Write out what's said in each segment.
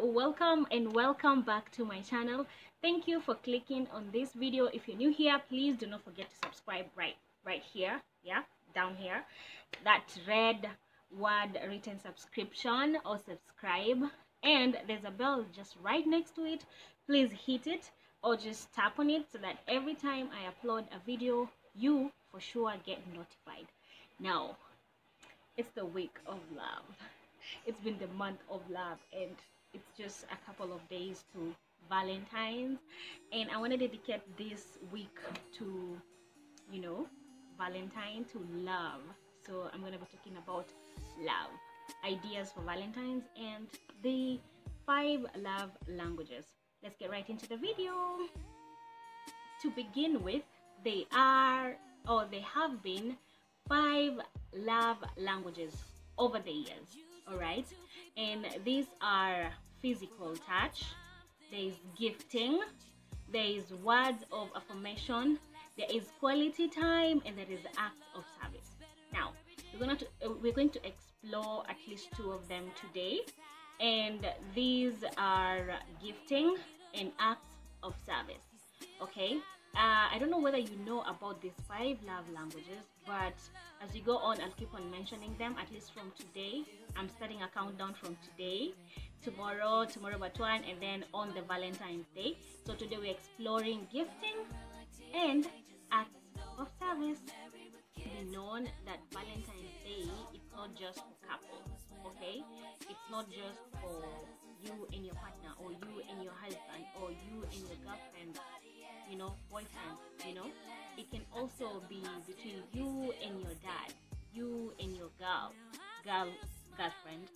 welcome and welcome back to my channel. Thank you for clicking on this video. If you're new here please do not forget to subscribe right right here yeah down here. That red word written subscription or subscribe. And there's a bell just right next to it. Please hit it or just tap on it so that every time i upload a video you for sure get notified. Now it's the week of love. It's been the month of love and just a couple of days to valentine's. And i want to dedicate this week to you know valentine to love. So i'm going to be talking about love ideas for valentines and the five love languages. Let's get right into the video. To begin with they are or they have been five love languages over the years all right? And these are physical touch. There is gifting. There is words of affirmation. There is quality time and there is acts of service. Now we're going to uh, we're going to explore at least two of them today. And these are gifting and acts of service. Okay? Uh, I don't know whether you know about these five love languages, but as we go on, I'll keep on mentioning them at least from today. I'm starting a countdown from today, tomorrow, tomorrow but one, and then on the Valentine's Day. So today we're exploring gifting and acts of service. Be known that Valentine's Day it's not just for couples, okay? It's not just for you and your partner, or you and your husband, or you and your girlfriend you know, boyfriend, you know. It can also be between you and your dad, you and your girl, girl, girlfriend,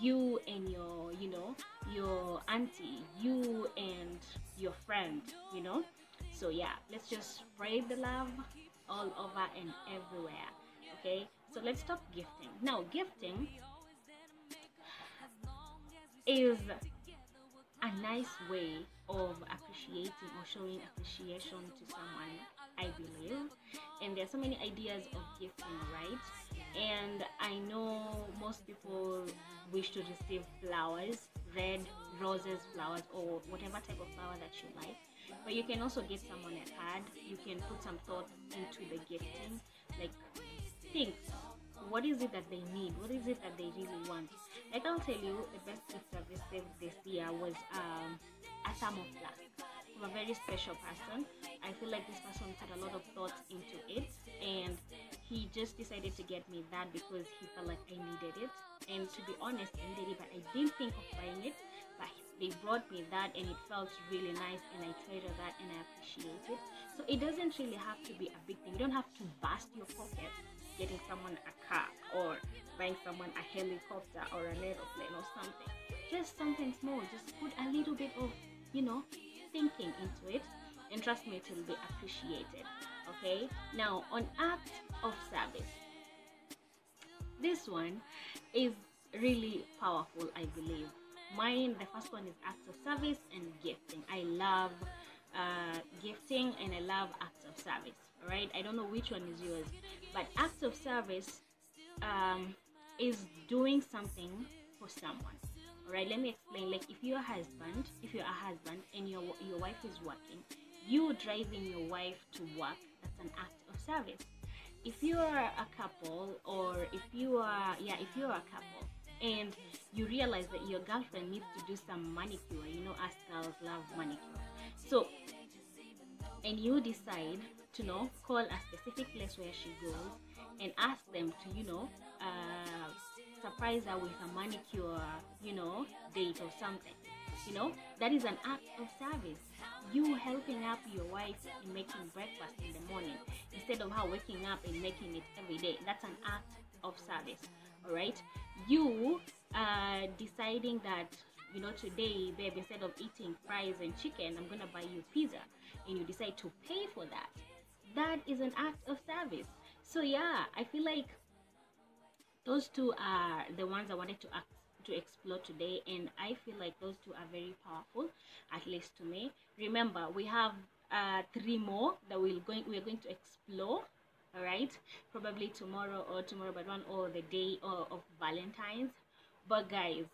you and your, you know, your auntie, you and your friend, you know. So yeah, let's just spread the love all over and everywhere. Okay, so let's talk gifting. Now, gifting is a nice way of appreciating or showing appreciation to someone i believe and there are so many ideas of gifting right and i know most people wish to receive flowers red roses flowers or whatever type of flower that you like. But you can also get someone a card. You can put some thought into the gifting like think what is it that they need? What is it that they really want? Like i'll tell you the best gift i've received this year was um, a thermoflask from a very special person. I feel like this person put a lot of thought into it and he just decided to get me that because he felt like i needed it and to be honest i needed it but i didn't think of buying it but they brought me that and it felt really nice and i treasure that and i appreciate it so it doesn't really have to be a big thing you don't have to bust your pocket getting someone a car or buying someone a helicopter or an aeroplane or something. Just something small. Just put a little bit of, you know, thinking into it. And trust me, it will be appreciated. Okay? Now, on act of service. This one is really powerful, I believe. Mine, the first one is acts of service and gifting. I love uh, gifting and I love acts of service. Right? I don't know which one is yours, but acts of service um, is doing something for someone. Alright, let me explain. Like if you're a husband, if you're a husband and your your wife is working, you driving your wife to work, that's an act of service. If you are a couple or if you are yeah, if you're a couple and you realize that your girlfriend needs to do some manicure, you know, us girls love manicure. So and you decide to know call a specific place where she goes and ask them to you know uh, surprise her with a manicure you know date or something you know? That is an act of service. You helping up your wife in making breakfast in the morning instead of her waking up and making it every day. That's an act of service all right? You uh, deciding that you know today babe instead of eating fries and chicken i'm gonna buy you pizza and you decide to pay for that. That is an act of service. So yeah i feel like those two are the ones i wanted to to explore today and i feel like those two are very powerful at least to me. Remember we have uh, three more that we're going we're going to explore all right? Probably tomorrow or tomorrow but one or the day or, of valentine's. But guys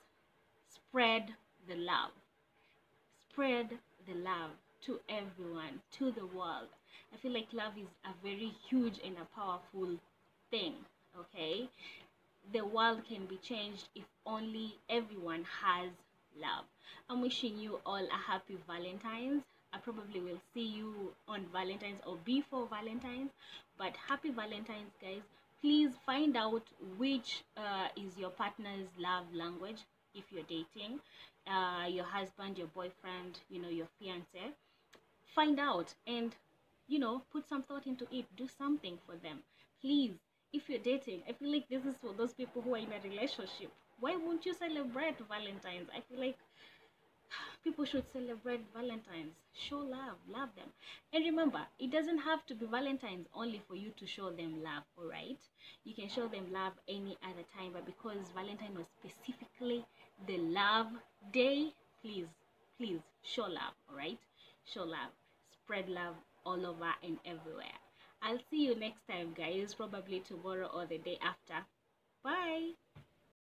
spread the love. Spread the love to everyone to the world. I feel like love is a very huge and a powerful thing okay the world can be changed if only everyone has love. I'm wishing you all a happy valentine's. I probably will see you on valentine's or before valentine's but happy valentine's guys. Please find out which uh, is your partner's love language if you're dating uh, your husband your boyfriend you know your fiance. Find out and you know put some thought into it. Do something for them. Please if you're dating i feel like this is for those people who are in a relationship. Why won't you celebrate valentine's? I feel like people should celebrate valentines. Show love love them. And remember it doesn't have to be valentines only for you to show them love all right you can show them love any other time but because valentine was specifically the love day please please show love all right show love. Spread love all over and everywhere i'll see you next time guys probably tomorrow or the day after. Bye